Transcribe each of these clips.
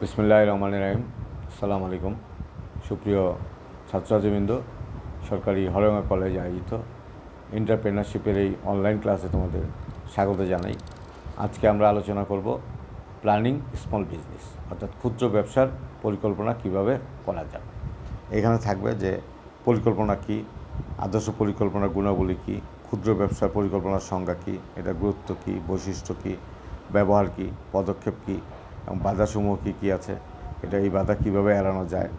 বিসমুল্লাহ রহমান রাহিম সালাম আলাইকুম। সুপ্রিয় ছাত্রছাত্রীবৃন্দ, সরকারি হরঙ্গা কলেজ আয়োজিত এন্টারপ্রেনারশিপের এই অনলাইন ক্লাসে তোমাদের স্বাগত জানাই। আজকে আমরা আলোচনা করব প্ল্যানিং স্মল বিজনেস, অর্থাৎ ক্ষুদ্র ব্যবসার পরিকল্পনা কীভাবে করা যাবে এখানে থাকবে যে পরিকল্পনা কি, আদর্শ পরিকল্পনার গুণাবলী কী, ক্ষুদ্র ব্যবসার পরিকল্পনার সংজ্ঞা কী, এটা গুরুত্ব কী, বৈশিষ্ট্য কী, ব্যবহার কী, পদক্ষেপ কী বাধাসমূহ কী কী আছে, এটা এই বাধা কীভাবে এড়ানো যায়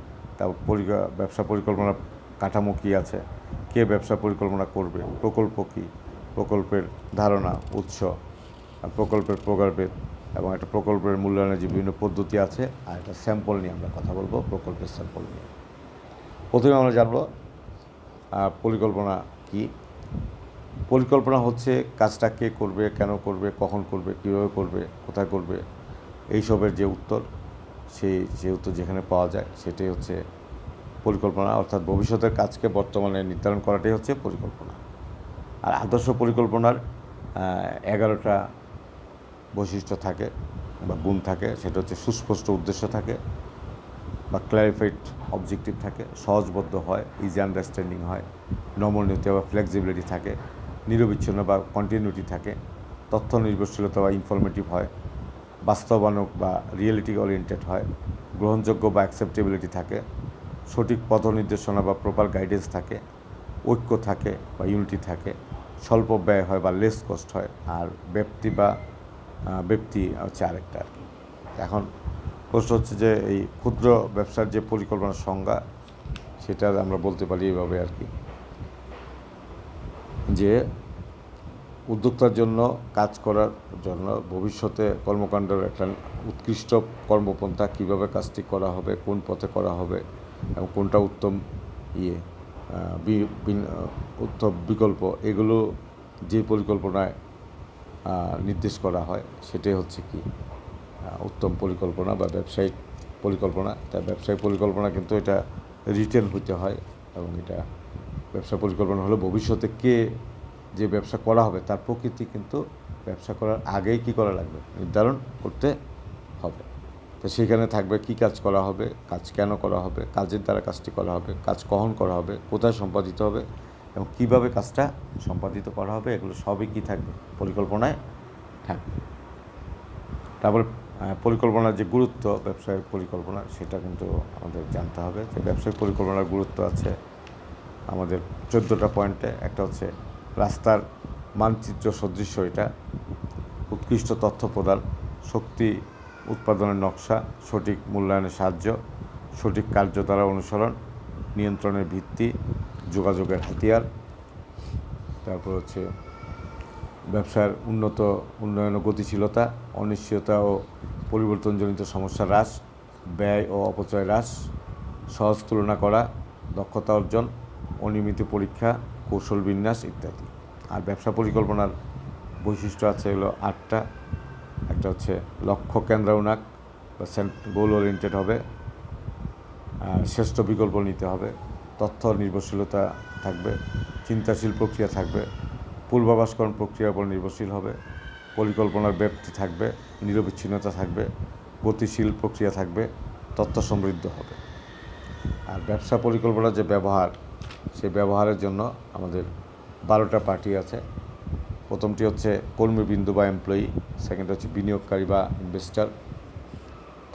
পরি ব্যবসা পরিকল্পনার কাঠামো কী আছে, কে ব্যবসা পরিকল্পনা করবে, প্রকল্প কী, প্রকল্পের ধারণা, উৎস প্রকল্পের প্রকল্পের এবং একটা প্রকল্পের মূল্যায়নের যে বিভিন্ন পদ্ধতি আছে আর একটা স্যাম্পল নিয়ে আমরা কথা বলব, প্রকল্পের স্যাম্পল নিয়ে। প্রথমে আমরা জানব পরিকল্পনা কি। পরিকল্পনা হচ্ছে কাজটা কে করবে, কেন করবে, কখন করবে, কীভাবে করবে, কোথায় করবে এইসবের যে উত্তর সেই যে উত্তর যেখানে পাওয়া যায়, সেটাই হচ্ছে পরিকল্পনা। অর্থাৎ ভবিষ্যতের কাজকে বর্তমানে নির্ধারণ করাটাই হচ্ছে পরিকল্পনা। আর আদর্শ পরিকল্পনার এগারোটা বৈশিষ্ট্য থাকে বা গুণ থাকে। সেটা হচ্ছে সুস্পষ্ট উদ্দেশ্য থাকে বা ক্ল্যারিফাইড অবজেক্টিভ থাকে, সহজবদ্ধ হয় ইজি আন্ডারস্ট্যান্ডিং হয়, নমনীয়তা বা ফ্লেক্সিবিলিটি থাকে, নিরবিচ্ছিন্ন বা কন্টিনিউটি থাকে, তথ্য নির্ভরশীলতা বা ইনফরমেটিভ হয় বাস্তবায়নক বা রিয়েলিটি ওরিয়েন্টেড হয়, গ্রহণযোগ্য বা অ্যাকসেপ্টেবিলিটি থাকে, সঠিক পথ নির্দেশনা বা প্রপার গাইডেন্স থাকে, ঐক্য থাকে বা ইউনিটি থাকে, স্বল্প ব্যয় হয় বা লেস কস্ট হয়, আর ব্যক্তি বা ব্যক্তি হচ্ছে আরেকটা আর কি। এখন প্রশ্ন হচ্ছে যে এই ক্ষুদ্র ব্যবসার যে পরিকল্পনার সংজ্ঞা সেটা আমরা বলতে পারি এভাবে আর কি। যে উদ্যোক্তার জন্য, কাজ করার জন্য, ভবিষ্যতে কর্মকাণ্ডের একটা উৎকৃষ্ট কর্মপন্থা কীভাবে কাজটি করা হবে, কোন পথে করা হবে, এবং কোনটা উত্তম ইয়ে উত্তম বিকল্প, এগুলো যে পরিকল্পনায় নির্দেশ করা হয়, সেটাই হচ্ছে কি উত্তম পরিকল্পনা বা ব্যবসায়িক পরিকল্পনা। তা ব্যবসায়িক পরিকল্পনা কিন্তু এটা রিটেন হতে হয়, এবং এটা ব্যবসা পরিকল্পনা হলো ভবিষ্যতে কে যে ব্যবসা করা হবে, তার প্রকৃতি কিন্তু ব্যবসা করার আগেই কি করা লাগবে? নির্ধারণ করতে হবে। তো সেখানে থাকবে কি কাজ করা হবে, কাজ কেন করা হবে, কাজের দ্বারা কাজটি করা হবে, কাজ কখন করা হবে, কোথায় সম্পাদিত হবে এবং কীভাবে কাজটা সম্পাদিত করা হবে, এগুলো সবই কি থাকবে? পরিকল্পনায় থাকবে। তারপর পরিকল্পনার যে গুরুত্ব, ব্যবসায়িক পরিকল্পনা, সেটা কিন্তু আমাদের জানতে হবে যে ব্যবসায়িক পরিকল্পনার গুরুত্ব আছে আমাদের চোদ্দোটা পয়েন্টে। একটা হচ্ছে রাস্তার মানচিত্র সদৃশ্য এটা। উৎকৃষ্ট তথ্য প্রদান, শক্তি উৎপাদনের নকশা, সঠিক মূল্যায়নের সাহায্য, সঠিক কার্যধারা অনুসরণ, নিয়ন্ত্রণের ভিত্তি, যোগাযোগের হাতিয়ার। তারপর হচ্ছে ব্যবসার উন্নত উন্নয়ন গতিশীলতা, অনিশ্চয়তা ও পরিবর্তনজনিত সমস্যা হ্রাস, ব্যয় ও অপচয় হ্রাস, সহজ তুলনা করা, দক্ষতা অর্জন, অনিয়মিত পরীক্ষা কৌশল বিন্যাস ইত্যাদি। আর ব্যবসা পরিকল্পনার বৈশিষ্ট্য আছে হলো আটটা। একটা হচ্ছে লক্ষ্য কেন্দ্রাউনাক বা গোল ওরিয়েন্টেড হবে। শ্রেষ্ঠ বিকল্প নিতে হবে। তথ্য নির্ভরশীলতা থাকবে। চিন্তাশীল প্রক্রিয়া থাকবে। পূর্বাভাসকরণ প্রক্রিয়ার উপর নির্ভরশীল হবে। পরিকল্পনার ব্যাপ্তি থাকবে। নিরবিচ্ছিন্নতা থাকবে। গতিশীল প্রক্রিয়া থাকবে। তথ্য সমৃদ্ধ হবে। আর ব্যবসা পরিকল্পনার যে ব্যবহার সেই ব্যবহারের জন্য আমাদের বারোটা পার্টি আছে। প্রথমটি হচ্ছে কর্মীবিন্দু বা এমপ্লয়ি সেকেন্ড হচ্ছে বিনিয়োগকারী বা ইনভেস্টার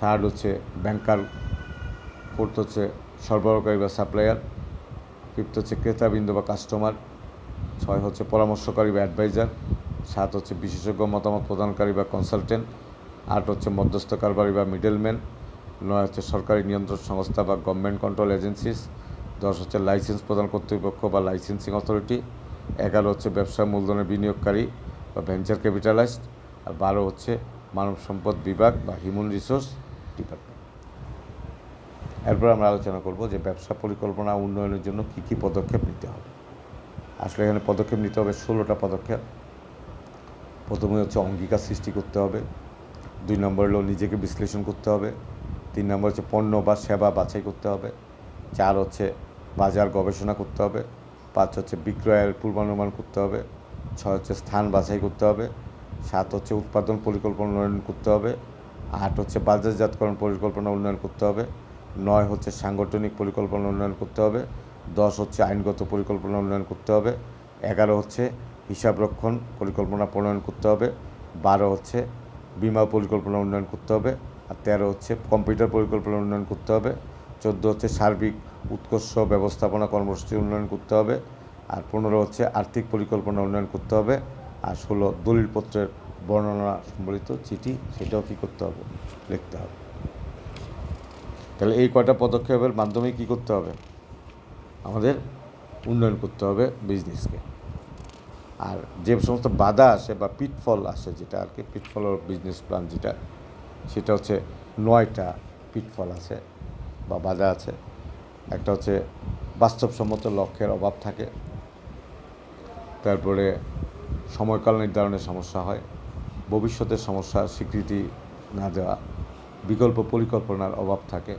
থার্ড হচ্ছে ব্যাংকার ফোর্থ হচ্ছে সরবরাহকারী বা সাপ্লায়ার ফিফথ হচ্ছে ক্রেতাবিন্দু বা কাস্টমার ছয় হচ্ছে পরামর্শকারী বা অ্যাডভাইজার সাত হচ্ছে বিশেষজ্ঞ মতামত প্রদানকারী বা কনসালটেন্ট আট হচ্ছে মধ্যস্থ কারবারি বা মিডলম্যান নয় হচ্ছে সরকারি নিয়ন্ত্রণ সংস্থা বা গভর্নমেন্ট কন্ট্রোল এজেন্সিস দশ হচ্ছে লাইসেন্স প্রদান কর্তৃপক্ষ বা লাইসেন্সিং অথরিটি এগারো হচ্ছে ব্যবসা মূলধনের বিনিয়োগকারী বা ভেঞ্চার ক্যাপিটালাইজড আর বারো হচ্ছে মানব সম্পদ বিভাগ বা হিউম্যান রিসোর্স ডিপার্টমেন্ট এরপর আমরা আলোচনা করব যে ব্যবসা পরিকল্পনা উন্নয়নের জন্য কী কী পদক্ষেপ নিতে হবে। আসলে এখানে পদক্ষেপ নিতে হবে ষোলোটা পদক্ষেপ। প্রথমে হচ্ছে অঙ্গীকার সৃষ্টি করতে হবে। দুই নম্বর হলো নিজেকে বিশ্লেষণ করতে হবে। তিন নম্বর হচ্ছে পণ্য বা সেবা বাছাই করতে হবে। চার হচ্ছে বাজার গবেষণা করতে হবে পাঁচ হচ্ছে বিক্রয়ের পূর্বানুমান করতে হবে ছয় হচ্ছে স্থান বাছাই করতে হবে সাত হচ্ছে উৎপাদন পরিকল্পনা উন্নয়ন করতে হবে আট হচ্ছে বাজারজাতকরণ পরিকল্পনা উন্নয়ন করতে হবে নয় হচ্ছে সাংগঠনিক পরিকল্পনা উন্নয়ন করতে হবে দশ হচ্ছে আইনগত পরিকল্পনা উন্নয়ন করতে হবে এগারো হচ্ছে হিসাবরক্ষণ পরিকল্পনা প্রণয়ন করতে হবে বারো হচ্ছে বিমা পরিকল্পনা উন্নয়ন করতে হবে আর তেরো হচ্ছে কম্পিউটার পরিকল্পনা উন্নয়ন করতে হবে চোদ্দ হচ্ছে সার্বিক উৎকর্ষ ব্যবস্থাপনা কর্মসূচি উন্নয়ন করতে হবে, আর পনেরো হচ্ছে আর্থিক পরিকল্পনা উন্নয়ন করতে হবে, আর ষোলো দলিলপত্রের বর্ণনা সম্বলিত চিঠি, সেটাও কী করতে হবে? লিখতে হবে। তাহলে এই কয়টা পদক্ষেপের মাধ্যমে কি করতে হবে? আমাদের উন্নয়ন করতে হবে বিজনেসকে আর যে সমস্ত বাধা আসে বা পিটফল আসে যেটা আর কি পিটফল বিজনেস প্ল্যান যেটা, সেটা হচ্ছে নয়টা পিটফল আছে বা বাধা আছে। একটা হচ্ছে বাস্তবসম্মত লক্ষ্যের অভাব থাকে। তারপরে সময়কাল নির্ধারণের সমস্যা হয়। ভবিষ্যতের সমস্যার স্বীকৃতি না দেওয়া, বিকল্প পরিকল্পনার অভাব থাকে।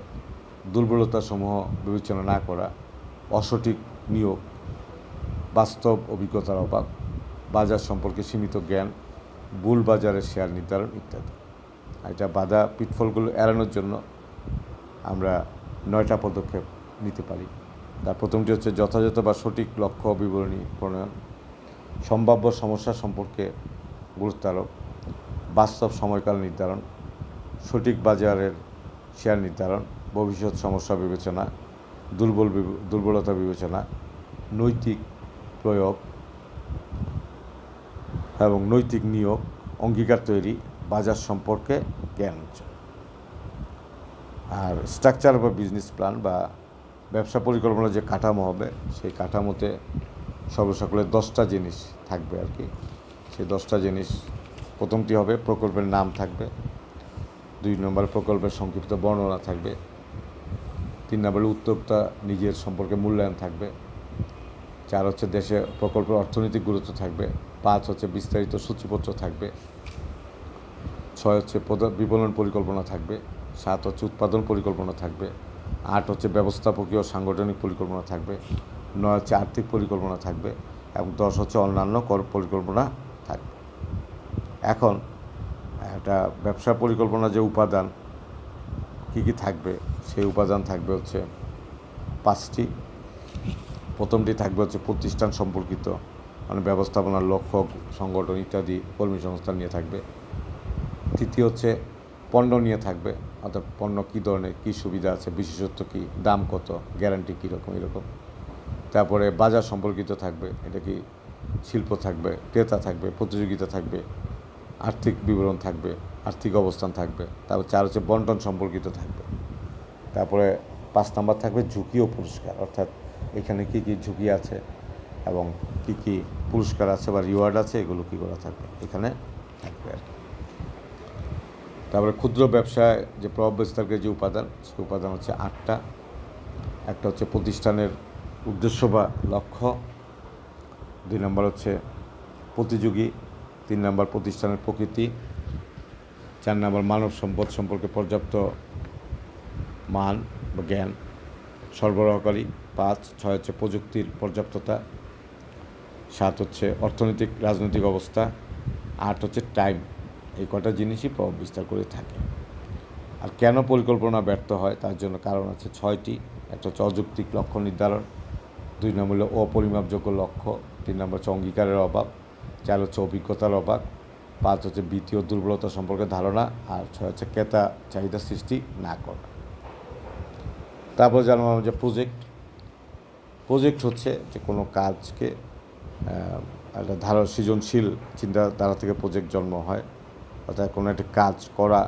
দুর্বলতাসমূহ বিবেচনা না করা, অসঠিক নিয়োগ, বাস্তব অভিজ্ঞতার অভাব, বাজার সম্পর্কে সীমিত জ্ঞান, ভুল বাজারের শেয়ার নির্ধারণ ইত্যাদি। এটা বাধা পিটফলগুলো এড়ানোর জন্য আমরা নয়টা পদক্ষেপ নিতে পারি। তার প্রথমটি হচ্ছে যথাযথ বা সঠিক লক্ষ্য বিবরণী প্রণয়ন। সম্ভাব্য সমস্যা সম্পর্কে গুরুত্ব আরোপ বাস্তব সময়কাল নির্ধারণ। সঠিক বাজারের শেয়ার নির্ধারণ। ভবিষ্যৎ সমস্যা বিবেচনা। দুর্বল দুর্বলতা বিবেচনা। নৈতিক প্রয়োগ এবং নৈতিক নিয়োগ, অঙ্গীকার তৈরি, বাজার সম্পর্কে জ্ঞান আর স্ট্রাকচার বা বিজনেস প্ল্যান বা ব্যবসা পরিকল্পনার যে কাঠামো হবে, সেই কাঠামোতে সর্বসকলের দশটা জিনিস থাকবে আর কি। সেই দশটা জিনিস প্রথমটি হবে প্রকল্পের নাম থাকবে, দুই নম্বর প্রকল্পের সংক্ষিপ্ত বর্ণনা থাকবে, তিন নম্বরে উদ্যোক্তা নিজের সম্পর্কে মূল্যায়ন থাকবে, চার হচ্ছে দেশে প্রকল্পের অর্থনৈতিক গুরুত্ব থাকবে, পাঁচ হচ্ছে বিস্তারিত সূচিপত্র থাকবে, ছয় হচ্ছে বিপণন পরিকল্পনা থাকবে, সাত হচ্ছে উৎপাদন পরিকল্পনা থাকবে আট হচ্ছে ব্যবস্থাপকীয় সাংগঠনিক পরিকল্পনা থাকবে, নয় হচ্ছে আর্থিক পরিকল্পনা থাকবে এবং দশ হচ্ছে অন্যান্য কর পরিকল্পনা থাকবে। এখন একটা ব্যবসা পরিকল্পনা যে উপাদান কী কী থাকবে, সেই উপাদান থাকবে হচ্ছে পাঁচটি। প্রথমটি থাকবে হচ্ছে প্রতিষ্ঠান সম্পর্কিত মানে ব্যবস্থাপনার লক্ষ্য, সংগঠন ইত্যাদি কর্মী সংস্থান নিয়ে থাকবে। তৃতীয় হচ্ছে পণ্য নিয়ে থাকবে অর্থাৎ পণ্য কী ধরনের, কী সুবিধা আছে, বিশেষত্ব কী, দাম কত, গ্যারান্টি কীরকম এরকম তারপরে বাজার সম্পর্কিত থাকবে, এটা কি শিল্প থাকবে, ক্রেতা থাকবে, প্রতিযোগিতা থাকবে, আর্থিক বিবরণ থাকবে, আর্থিক অবস্থান থাকবে, তারপর চার হচ্ছে বন্টন সম্পর্কিত থাকবে। তারপরে পাঁচ নাম্বার থাকবে ঝুঁকি ও পুরস্কার, অর্থাৎ এখানে কী কী ঝুঁকি আছে এবং কী কী পুরস্কার আছে বা রিওয়ার্ড আছে, এগুলো কী করা থাকবে, এখানে থাকবে আর কি। তারপরে ক্ষুদ্র ব্যবসায় যে প্রভাব বিস্তারকের যে উপাদান, সেই উপাদান হচ্ছে আটটা। একটা হচ্ছে প্রতিষ্ঠানের উদ্দেশ্য বা লক্ষ্য। দুই নম্বর হচ্ছে প্রতিযোগী। তিন নম্বর প্রতিষ্ঠানের প্রকৃতি। চার নম্বর মানব সম্পদ সম্পর্কে পর্যাপ্ত মান বা জ্ঞান। সরবরাহকারী। পাঁচ, ছয় হচ্ছে প্রযুক্তির পর্যাপ্ততা। সাত হচ্ছে অর্থনৈতিক, রাজনৈতিক অবস্থা। আট হচ্ছে টাইম এই কটা জিনিসই প্রভাব বিস্তার করে থাকে। আর কেন পরিকল্পনা ব্যর্থ হয়? তার জন্য কারণ আছে ছয়টি। একটা হচ্ছে অযৌক্তিক লক্ষ্য নির্ধারণ, দুই নম্বর অপরিমাপযোগ্য লক্ষ্য, তিন নম্বর হচ্ছে অঙ্গীকারের অভাব, চার হচ্ছে অভিজ্ঞতার অভাব, পাঁচ হচ্ছে বিত্তীয় দুর্বলতা সম্পর্কে ধারণা, আর ছয় হচ্ছে ক্রেতা চাহিদা সৃষ্টি না করা। তারপর জানলাম যে প্রজেক্ট প্রজেক্ট হচ্ছে যে কোনো কাজকে একটা ধারা সৃজনশীল চিন্তাধারা থেকে প্রজেক্ট জন্ম হয়। অর্থাৎ কোনো একটা কাজ করা,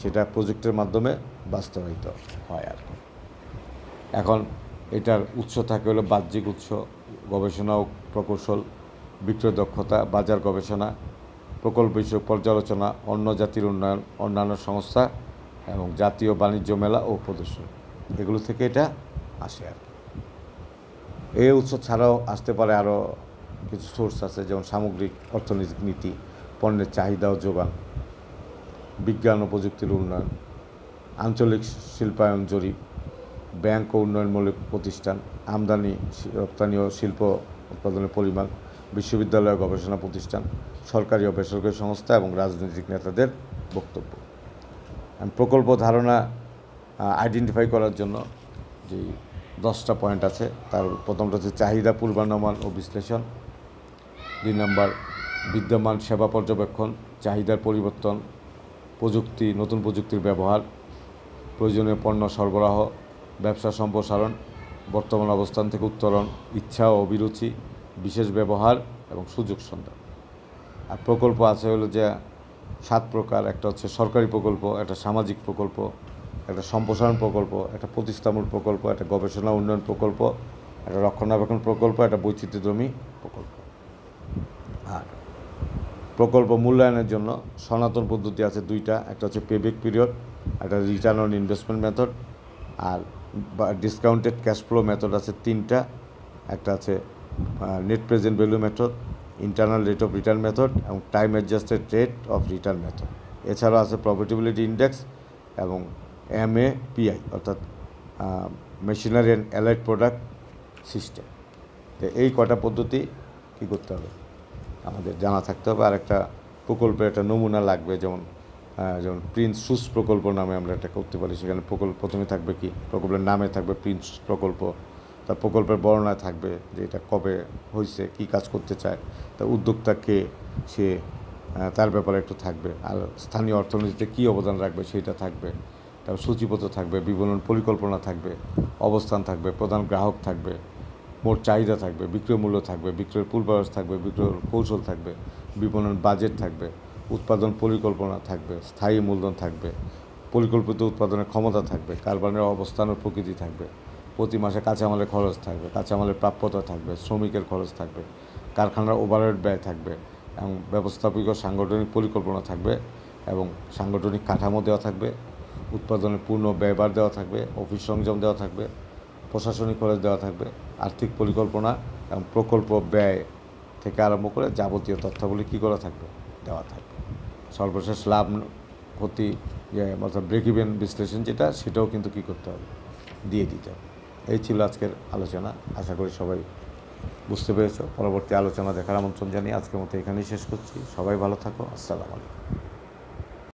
সেটা প্রজেক্টের মাধ্যমে বাস্তবায়িত হয় আর কি। এখন এটার উৎস থাকে হলো বাহ্যিক উৎস, গবেষণা ও প্রকৌশল, বিক্রয় দক্ষতা, বাজার গবেষণা, প্রকল্প বিষয়ক পর্যালোচনা, অন্য জাতির উন্নয়ন, অন্যান্য সংস্থা এবং জাতীয় বাণিজ্য মেলা ও প্রদর্শন। এগুলো থেকে এটা আসে আর এই উৎস ছাড়াও আসতে পারে আরও কিছু সোর্স আছে, যেমন সামগ্রিক অর্থনৈতিক নীতি পণ্যের চাহিদা ও যোগান। বিজ্ঞান ও প্রযুক্তির উন্নয়ন, আঞ্চলিক শিল্পায়ন জরিপ, ব্যাংক ও উন্নয়নমূলক প্রতিষ্ঠান, আমদানি রপ্তানি ও শিল্প উৎপাদনের পরিমাণ, বিশ্ববিদ্যালয় গবেষণা প্রতিষ্ঠান, সরকারি ও বেসরকারি সংস্থা এবং রাজনৈতিক নেতাদের বক্তব্য। প্রকল্প ধারণা আইডেন্টিফাই করার জন্য যে দশটা পয়েন্ট আছে, তার প্রথমটা হচ্ছে চাহিদা পূর্বানুমান ও বিশ্লেষণ, দুই নম্বর বিদ্যমান সেবা পর্যবেক্ষণ, চাহিদার পরিবর্তন প্রযুক্তি, নতুন প্রযুক্তির ব্যবহার, প্রয়োজনীয় পণ্য সরবরাহ, ব্যবসা সম্প্রসারণ, বর্তমান অবস্থান থেকে উত্তরণ ইচ্ছা ও অভিরুচি, বিশেষ ব্যবহার এবং সুযোগ সন্ধান। আর প্রকল্প আছে হলো যে সাত প্রকার, একটা হচ্ছে সরকারি প্রকল্প, একটা সামাজিক প্রকল্প, একটা সম্প্রসারণ প্রকল্প, একটা প্রতিষ্ঠামূলক প্রকল্প, একটা গবেষণা উন্নয়ন প্রকল্প, একটা রক্ষণাবেক্ষণ প্রকল্প, একটা বৈচিত্র্যজমি প্রকল্প। প্রকল্প মূল্যায়নের জন্য সনাতন পদ্ধতি আছে দুইটা। একটা হচ্ছে পেবেক পিরিয়ড একটা রিটার্ন অন ইনভেস্টমেন্ট মেথড আর ডিসকাউন্টেড ক্যাশ ফ্লো মেথড আছে তিনটা। একটা আছে net present value method internal rate of return method এবং time adjusted rate of return method এছাড়াও আছে প্রফিটেবিলিটি ইন্ডেক্স এবং এম এ পিআই অর্থাৎ machinery and allied product system তো এই কটা পদ্ধতি কী করতে হবে? আমাদের জানা থাকতে হবে। আর একটা প্রকল্পের একটা নমুনা লাগবে, যেমন যেমন প্রিন্স সুস প্রকল্প নামে আমরা একটা করতে পারি। সেখানে প্রকল্প, প্রথমে থাকবে কি? প্রকল্পের নামে থাকবে প্রিন্স প্রকল্প। তার প্রকল্পের বর্ণনা থাকবে যে এটা কবে হয়েছে কি কাজ করতে চায়। তার উদ্যোক্তা কে, সে তার ব্যাপারে একটু থাকবে। আর স্থানীয় অর্থনীতিতে কী অবদান রাখবে সেটা থাকবে। তারপর সূচিপত্র থাকবে বিপণন পরিকল্পনা থাকবে, অবস্থান থাকবে, প্রধান গ্রাহক থাকবে। মোট চাহিদা থাকবে, বিক্রয় মূল্য থাকবে, বিক্রয়ের পূর্বাভাস থাকবে, বিক্রয়ের কৌশল থাকবে বিপণন বাজেট থাকবে, উৎপাদন পরিকল্পনা থাকবে, স্থায়ী মূলধন থাকবে, পরিকল্পিত উৎপাদনের ক্ষমতা থাকবে কারবানের অবস্থান ও প্রকৃতি থাকবে, প্রতি মাসে কাঁচামালের খরচ থাকবে, কাঁচামালের প্রাপ্যতা থাকবে, শ্রমিকের খরচ থাকবে, কারখানার ওভারহেড ব্যয় থাকবে এবং ব্যবস্থাপিক সাংগঠনিক পরিকল্পনা থাকবে এবং সাংগঠনিক কাঠামো দেওয়া থাকবে, উৎপাদনের পূর্ণ ব্যয়ভার দেওয়া থাকবে, অফিস সংযম দেওয়া থাকবে, প্রশাসনিক খরচ দেওয়া থাকবে। আর্থিক পরিকল্পনা এবং প্রকল্প ব্যয় থেকে আরম্ভ করে যাবতীয় তথ্যাবলী কী করা থাকবে? দেওয়া থাকবে। সর্বশেষ লাভ ক্ষতি, যে অর্থাৎ ব্রেক ইভেন বিশ্লেষণ যেটা, সেটাও কিন্তু কী করতে হবে? দিয়ে দিতে হবে। এই ছিল আজকের আলোচনা। আশা করি সবাই বুঝতে পেরেছ। পরবর্তী আলোচনা দেখার আমন্ত্রণ জানিয়ে আজকের মতো এখানেই শেষ করছি। সবাই ভালো থাকো। আসসালামু আলাইকুম।